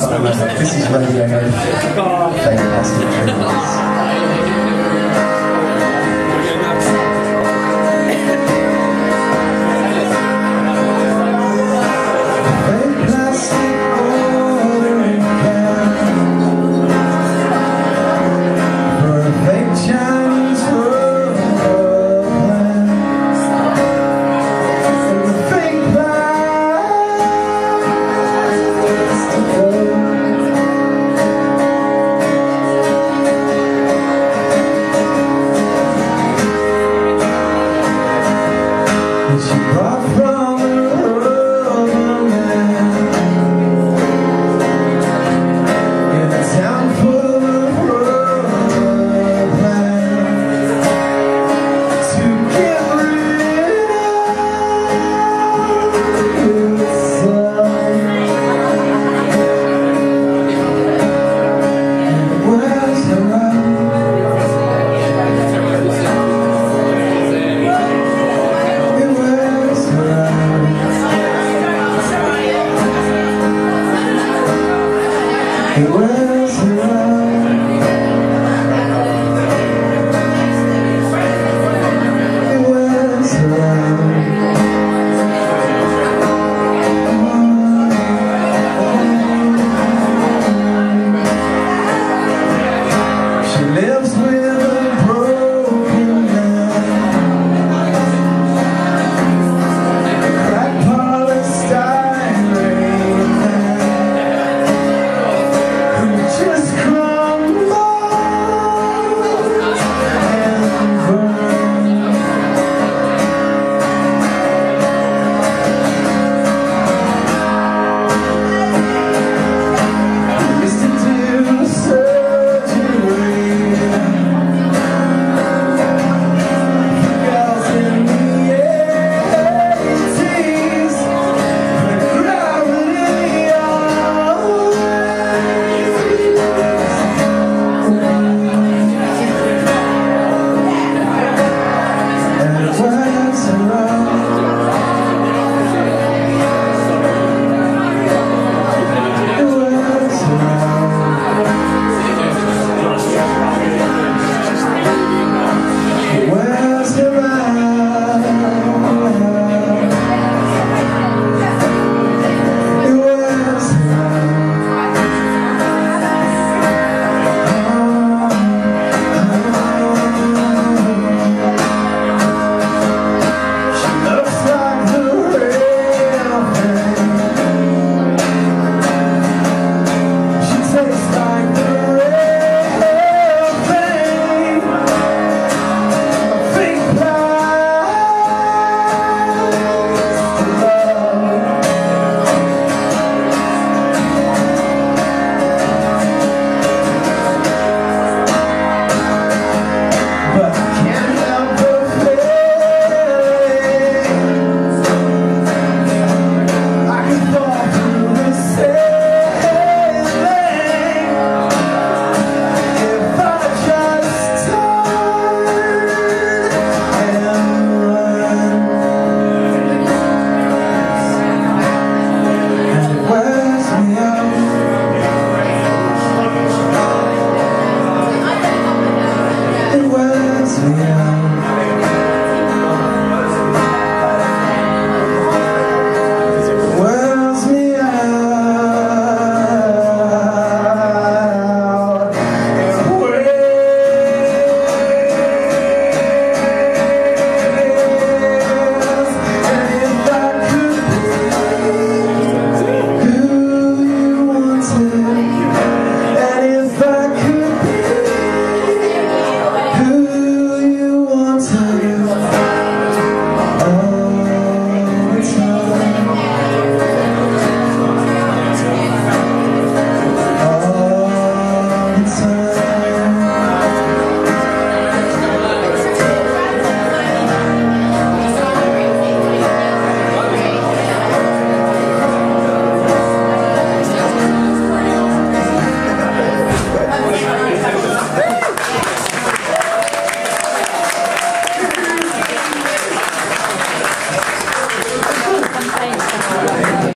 This is Radio Thank you,